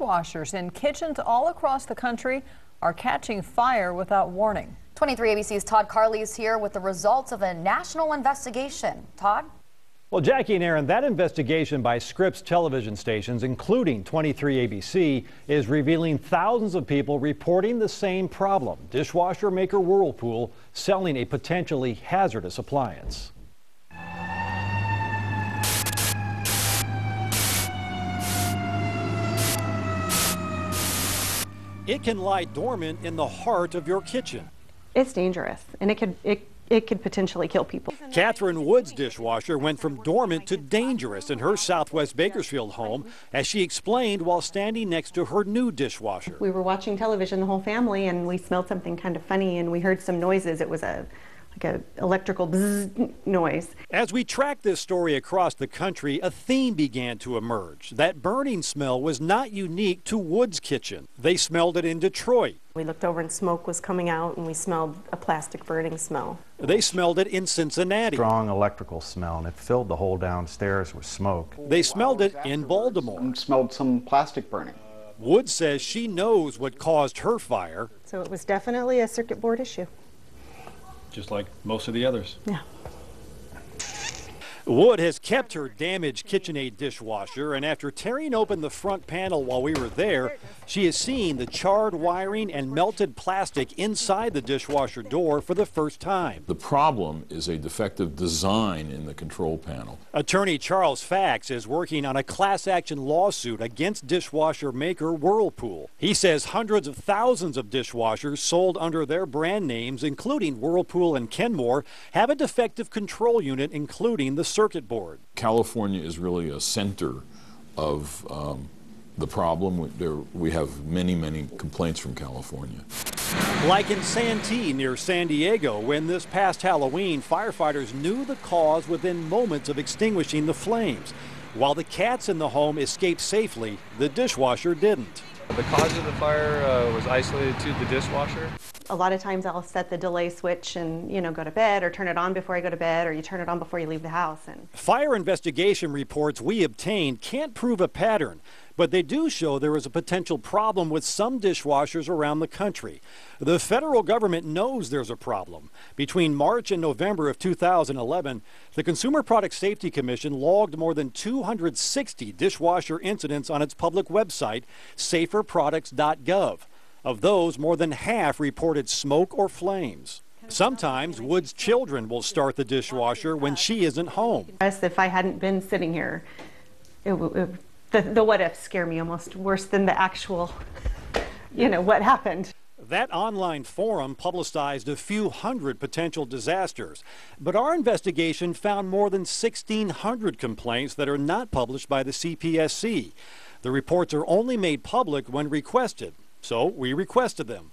dishwashers in kitchens all across the country are catching fire without warning. 23 ABC's Todd Carley is here with the results of a national investigation. Todd? Well, Jackie and Aaron, that investigation by Scripps television stations, including 23 ABC, is revealing thousands of people reporting the same problem. Dishwasher maker Whirlpool selling a potentially hazardous appliance. It can lie dormant in the heart of your kitchen. It's dangerous, and it could it it could potentially kill people. Catherine Wood's dishwasher went from dormant to dangerous in her Southwest Bakersfield home, as she explained while standing next to her new dishwasher. We were watching television, the whole family, and we smelled something kind of funny, and we heard some noises. It was a like a electrical bzzz noise. As we tracked this story across the country, a theme began to emerge. That burning smell was not unique to Wood's Kitchen. They smelled it in Detroit. We looked over and smoke was coming out and we smelled a plastic burning smell. They smelled it in Cincinnati. Strong electrical smell and it filled the whole downstairs with smoke. They smelled it in Baltimore. And smelled some plastic burning. Wood says she knows what caused her fire. So it was definitely a circuit board issue. Just like most of the others. Yeah. Wood has kept her damaged KitchenAid dishwasher, and after tearing open the front panel while we were there, she has seen the charred wiring and melted plastic inside the dishwasher door for the first time. The problem is a defective design in the control panel. Attorney Charles Fax is working on a class action lawsuit against dishwasher maker Whirlpool. He says hundreds of thousands of dishwashers sold under their brand names, including Whirlpool and Kenmore, have a defective control unit, including the circuit board. California is really a center of um, the problem. There, we have many, many complaints from California. Like in Santee near San Diego, when this past Halloween, firefighters knew the cause within moments of extinguishing the flames. While the cats in the home escaped safely, the dishwasher didn't. The cause of the fire uh, was isolated to the dishwasher. A lot of times I'll set the delay switch and, you know, go to bed or turn it on before I go to bed or you turn it on before you leave the house. And Fire investigation reports we obtained can't prove a pattern, but they do show there is a potential problem with some dishwashers around the country. The federal government knows there's a problem. Between March and November of 2011, the Consumer Product Safety Commission logged more than 260 dishwasher incidents on its public website, saferproducts.gov. Of those, more than half reported smoke or flames. Sometimes Wood's children will start the dishwasher when she isn't home. if I hadn't been sitting here, it, w- it, the, the what ifs scare me almost worse than the actual, you know, what happened. That online forum publicized a few hundred potential disasters, but our investigation found more than 1,600 complaints that are not published by the CPSC. The reports are only made public when requested, so we requested them.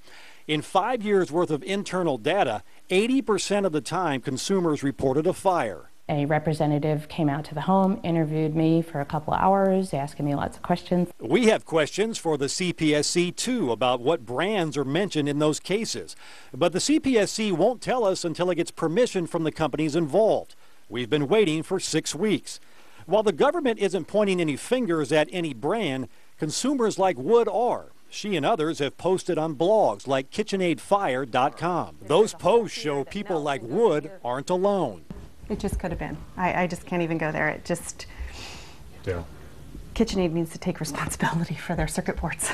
In five years' worth of internal data, 80% of the time consumers reported a fire. A representative came out to the home, interviewed me for a couple hours, asking me lots of questions. We have questions for the CPSC too about what brands are mentioned in those cases. But the CPSC won't tell us until it gets permission from the companies involved. We've been waiting for six weeks. While the government isn't pointing any fingers at any brand, consumers like Wood are. She and others have posted on blogs like KitchenAidFire.com. Those posts show people like Wood aren't alone. It just could have been. I, I just can't even go there. It just, Yeah. KitchenAid needs to take responsibility for their circuit boards.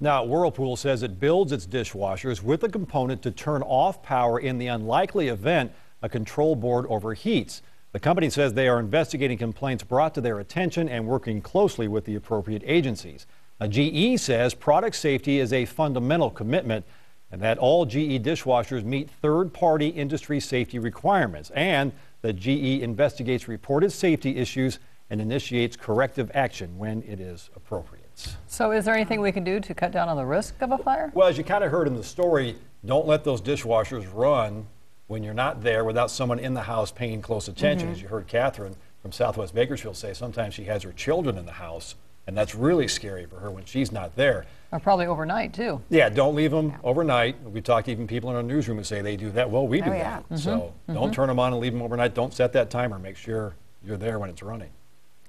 Now, Whirlpool says it builds its dishwashers with a component to turn off power in the unlikely event a control board overheats. The company says they are investigating complaints brought to their attention and working closely with the appropriate agencies. Now, GE says product safety is a fundamental commitment and that all GE dishwashers meet third party industry safety requirements, and that GE investigates reported safety issues and initiates corrective action when it is appropriate. So is there anything we can do to cut down on the risk of a fire? Well, as you kind of heard in the story, don't let those dishwashers run when you're not there without someone in the house paying close attention. Mm-hmm. As you heard Catherine from Southwest Bakersfield say, sometimes she has her children in the house, and that's really scary for her when she's not there. Or probably overnight too. Yeah, don't leave them overnight. We talk to even people in our newsroom who say they do that. Well, we oh, do Oh, yeah. that. Mm-hmm. So don't mm-hmm. turn them on and leave them overnight. Don't set that timer. Make sure you're there when it's running.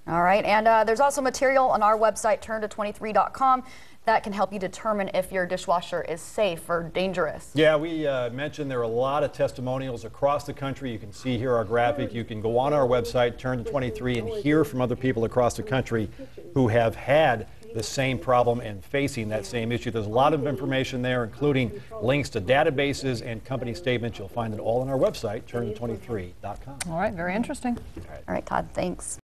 All right, and uh, there's also material on our website, turn to23.com, that can help you determine if your dishwasher is safe or dangerous. Yeah, we uh, mentioned there are a lot of testimonials across the country. You can see here our graphic. You can go on our website, Turn to 23, and hear from other people across the country who have had the same problem and facing that same issue. There's a lot of information there, including links to databases and company statements. You'll find it all on our website, turn to23.com. All right, very interesting. All right, Todd, thanks.